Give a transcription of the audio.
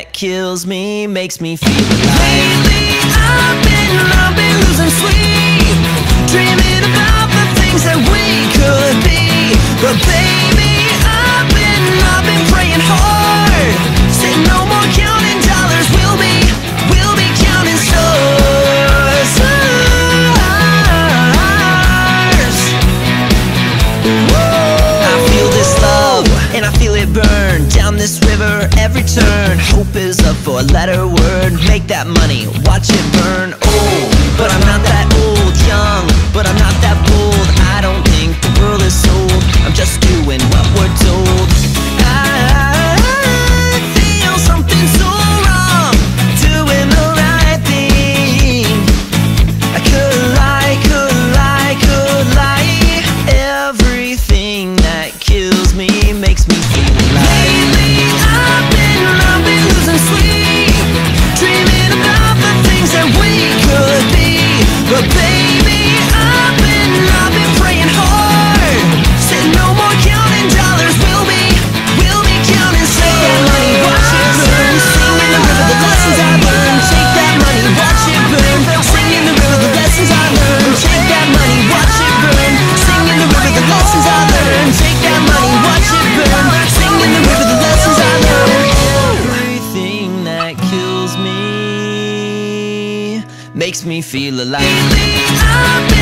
that kills me makes me feel alive. Lately, I've been, I've been losing sleep, dreaming about the things that we could be. But baby, Hope is a letter word. Make that money, watch it burn. Old, but I'm not that old. Young, but I'm not that bold. I don't think the world is sold. I'm just doing what we're told. I feel something so wrong, doing the right thing. I could lie, could lie, could lie. Everything that kills me makes me makes me feel alive.